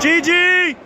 Gigi!